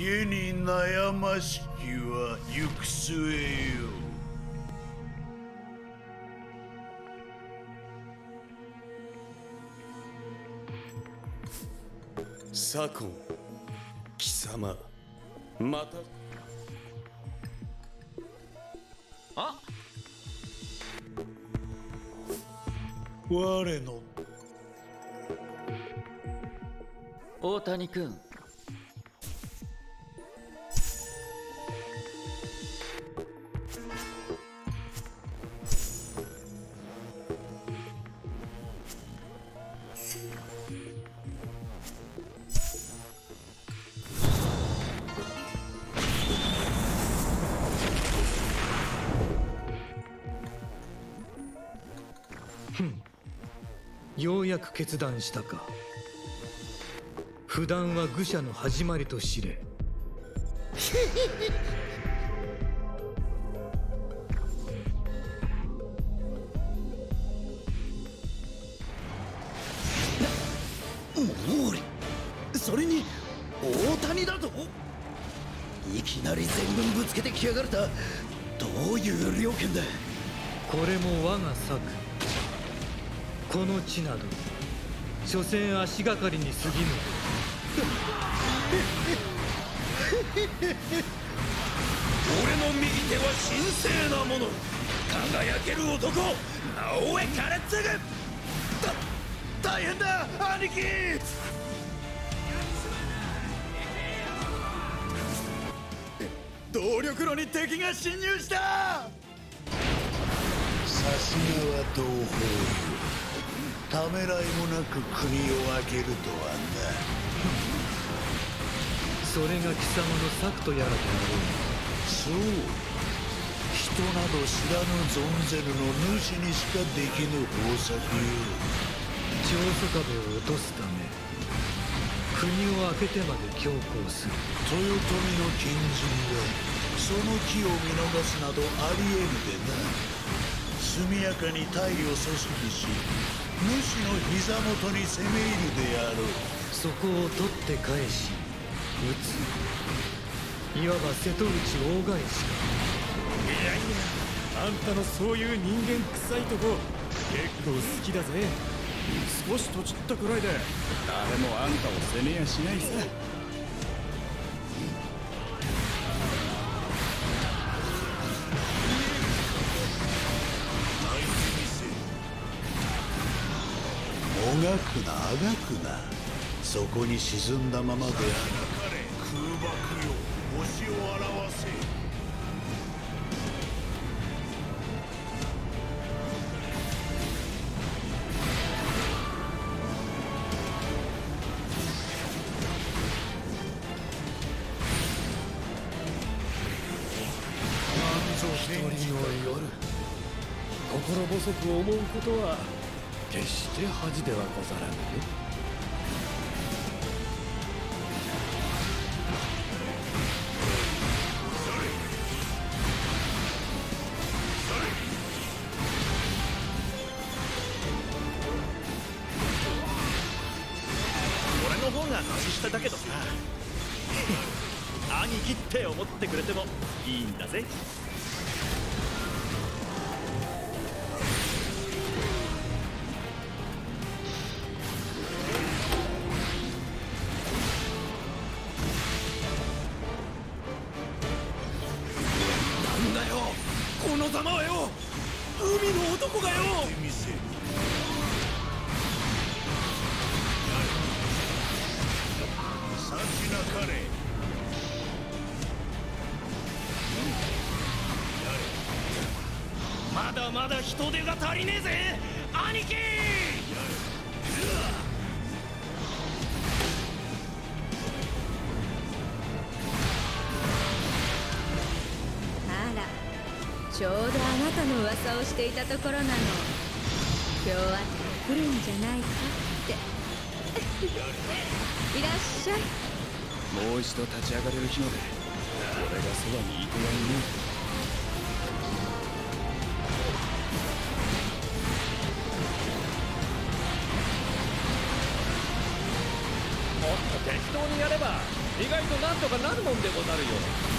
家に悩ましきは行く末よ。左近貴様また。あ？我の。大谷君ようやく決断したか。普段は愚者の始まりと知れ。毛利それに大谷だといきなり全軍ぶつけてきやがるたどういう了見だ。これも我が策この地など所詮足がかりに過ぎぬ。俺の右手は神聖なもの。輝ける男直江兼次た大変だ兄貴。動力炉に敵が侵入した。さすがは同胞。よためらいもなく国を開けるとはそれが貴様の策とやらであろなそう。人など知らぬ存ぜぬの主にしかできぬ方策よ。う長宗壁を落とすため。国を開けてまで強行する。豊臣の近人がその機を見逃すなどありえぬでな速やかに隊を組織し主の膝元に攻め入るであろう。そこを取って返し撃つ。いわば瀬戸内大返しか。いやいやあんたのそういう人間臭いとこ結構好きだぜ。少しとちったくらいで。誰もあんたを責めやしないさくなあがくな。そこに沈んだままである。空爆よ星を表せ。一人の夜。心細く思うことは決して恥ではござらぬよ。俺の方が年下だけどさ。兄貴って思ってくれてもいいんだぜ。ざまはよ。海の男がよ。見せさちなかれまだまだ人手が足りねえぜ。兄貴！ちょうどあなたの噂をしていたところなの。今日は来るんじゃないかって。いらっしゃい。もう一度立ち上がれる日まで俺がそばにいてやんね。もっと適当にやれば意外となんとかなるもんでござるよ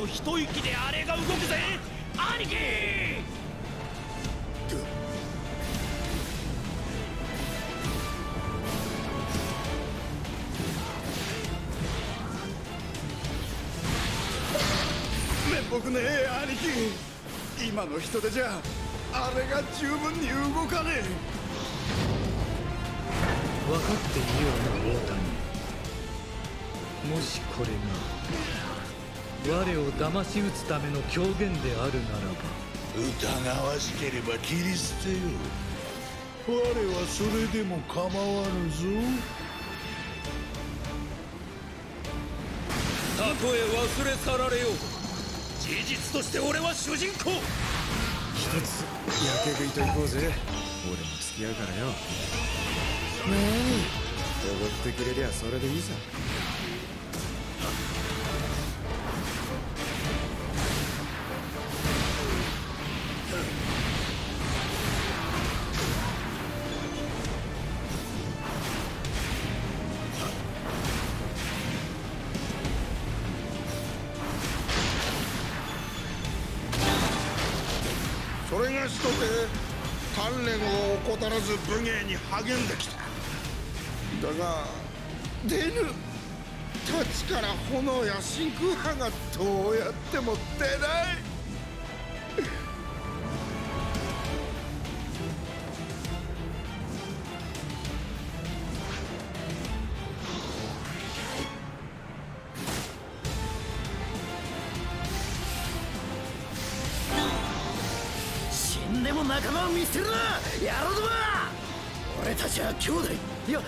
と一息であれが動くぜ。兄貴！面目ねえ兄貴。今の人手じゃあれが十分に動かね分かっていような大谷。もしこれが我を騙し討つための狂言であるならば。疑わしければ切り捨てよ我はそれでも構わぬぞ。たとえ忘れ去られよう。事実として俺は主人公。一つやけ食いと行こうぜ。俺も付き合うからよ。何おごってくれりゃそれでいいさしとて鍛錬を怠らず武芸に励んできた。だが出ぬ太刀から炎や真空波がどうやっても出ない。仲間を見捨てるな野郎ども俺たちは兄弟。いや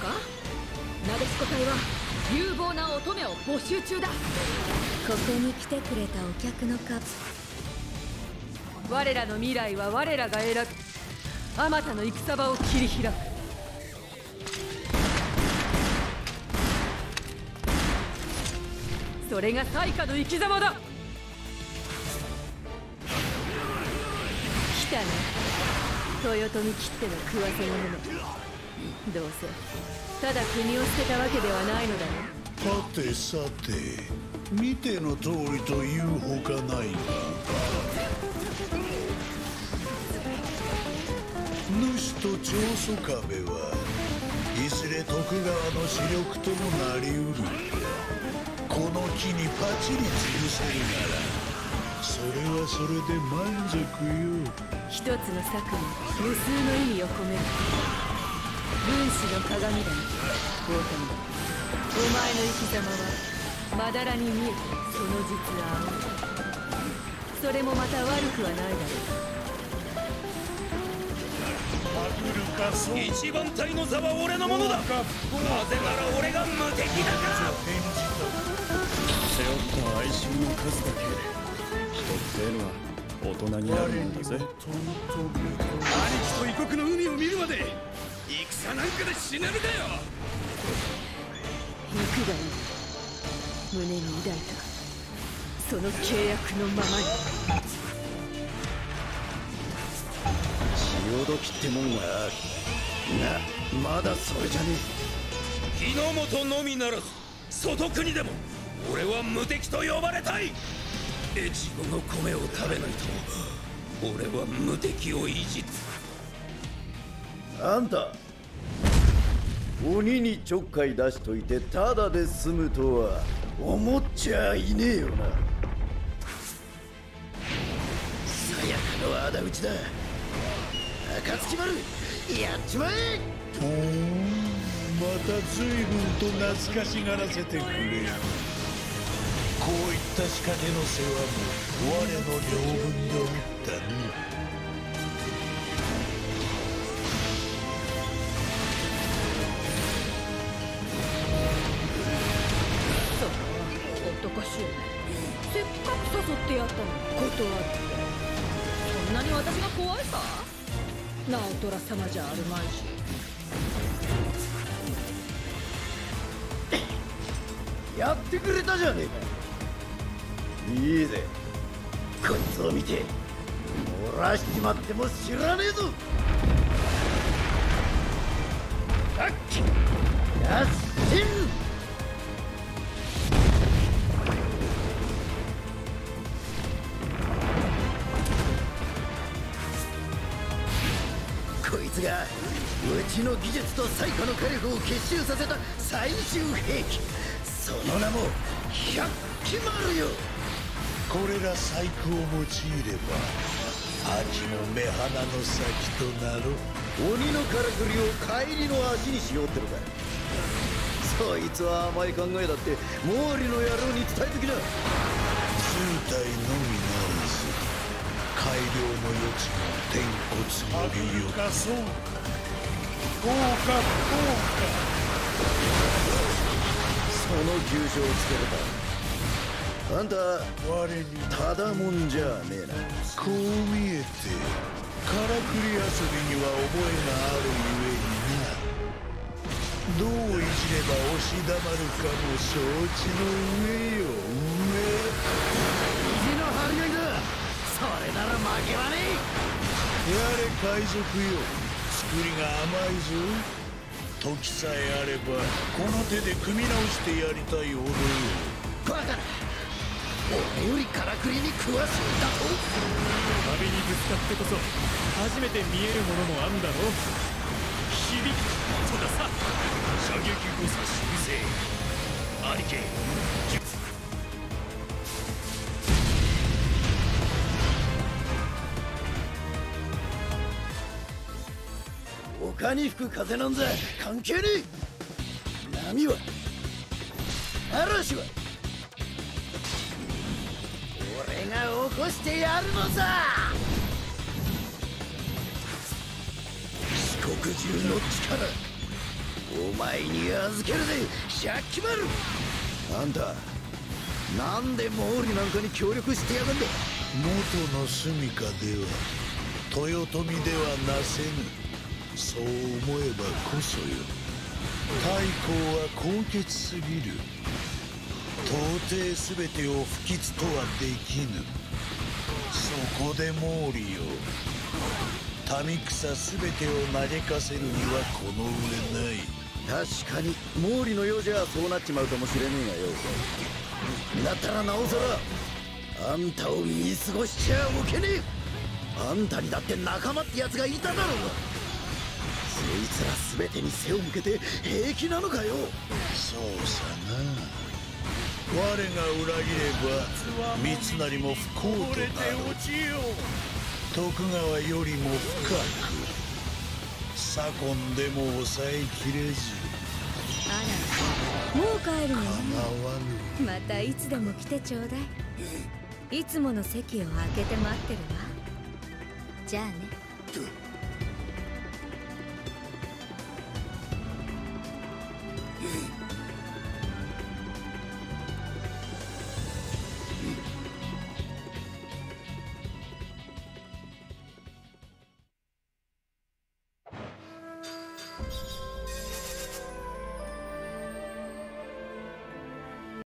か？なでしこ隊は有望な乙女を募集中だ。ここに来てくれたお客の数。我らの未来は我らが選ぶあまたの戦場を切り開く。それが大化の生き様だ。来たね。豊臣きっての食わせ者めどうせ。ただ国を捨てたわけではないのだね。はてさて見ての通りというほかないが主と長宗壁はいずれ徳川の主力ともなりうるこの木にパチリ潰せるならそれはそれで満足よ。一つの策に無数の意味を込める分子の鏡だね大谷お前の生き様はまだらに見えてその実は青いそれもまた悪くはないだろパクるか。そう一番隊の座は俺のものだなぜなら俺が無敵だか。ら背負った哀愁の数だけ人ってのは大人になるんだぜ兄貴と異国の海を見るまで戦なんかで死なみだよ。う肉がいい胸に抱いた。その契約のままに。潮時ってもんがある。がまだそれじゃね日の本のみならず外国でも。俺は無敵と呼ばれたい。越後の米を食べないと俺は無敵を維持えあんた鬼にちょっかい出しといてただで済むとは思っちゃいねえよな。さやかの仇討ちだ。暁丸やっちまえ。ほーんまた随分と懐かしがらせてくれこういった仕掛けの世話も我の領分でおったねしせっかく誘ってやったのに断って。そんなに私が怖いか？直虎様じゃあるまいし。やってくれたじゃねえか。いいぜ。こいつを見て漏らしちまっても知らねえぞ。あっきやっしんいつがうちの技術と最古の火力を結集させた最終兵器。その名も百鬼丸よ。これら細工を用いれば秋も目鼻の先となろ。う鬼のからくりを帰りの味にしようってのか。そいつは甘い考えだって毛利の野郎に伝えときな改良の余地も天骨よりよかそう豪華豪その急所をつけれたあんた我にただもんじゃねえな。こう見えてからくり遊びには覚えがあるゆえにな。どういじれば押し黙るかも承知の上よ。れ海賊よ作りが甘いぞ時さえあればこの手で組み直してやりたいほどよバカな俺よりからくりに詳しいんだと。壁にぶつかってこそ初めて見えるものもあんだろ響きと。ださ射撃誤差修正兄貴丘に吹く風なんざ関係ねえ。波は嵐は。俺が起こしてやるのさ。四国中の力お前に預けるぜ。百鬼丸あんたなんで毛利なんかに協力してやがんだ。元の住みかでは豊臣ではなせぬ。そう思えばこそよ太閤は高潔すぎる到底全てを不吉とはできぬ。そこで毛利よ民草全てを嘆かせるにはこの上ない確かに毛利のようじゃそうなっちまうかもしれねえがよ。だったらなおさらあんたを見過ごしちゃおけねえ。あんたにだって仲間ってやつがいただろうが。いつら全てに背を向けて平気なのかよ。そうさな。我が裏切れば三成も不幸となる。徳川よりも深く左近でも抑えきれず。あら。もう帰るの？構わぬまたいつでも来てちょうだい。いつもの席を空けて待ってるわ。じゃあね